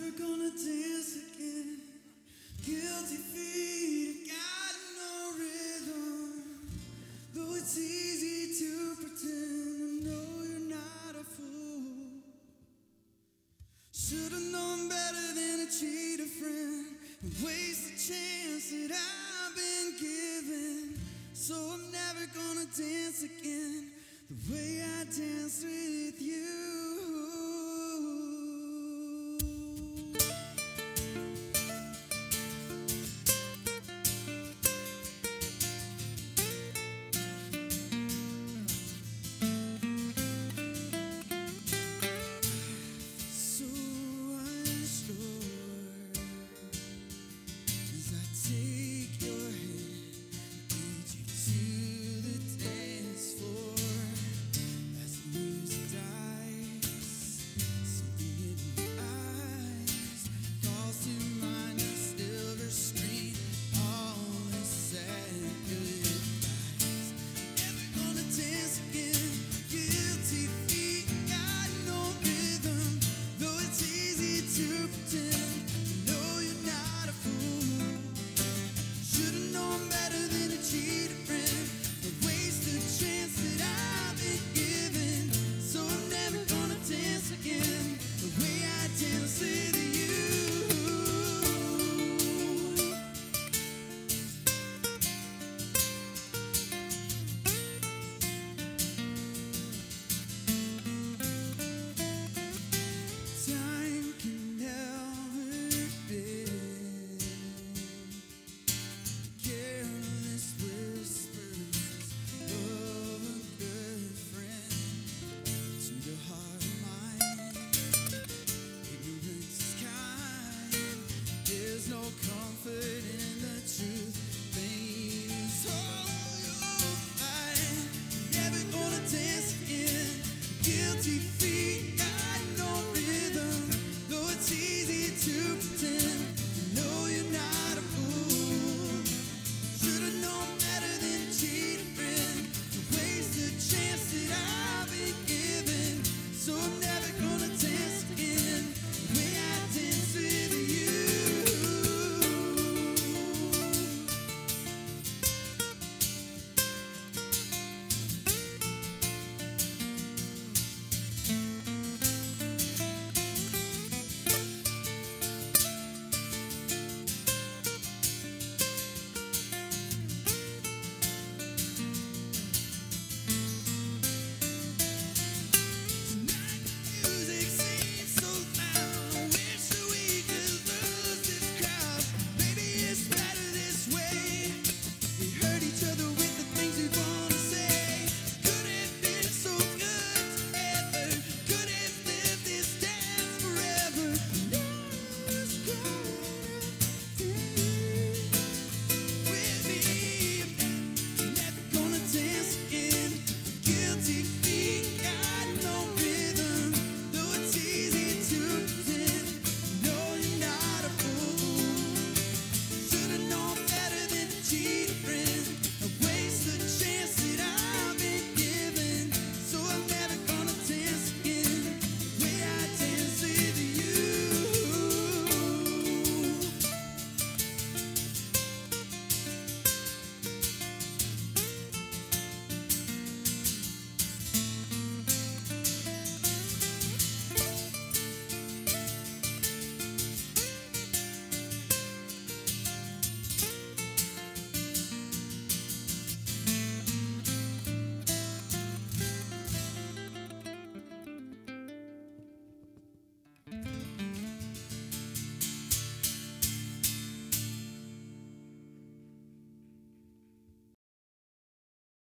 never gonna dance again. Guilty feet got no rhythm. Though it's easy to pretend, I know you're not a fool. Should've known better than to cheat a friend and waste the chance that I've been given. So I'm never gonna dance again the way I danced with you.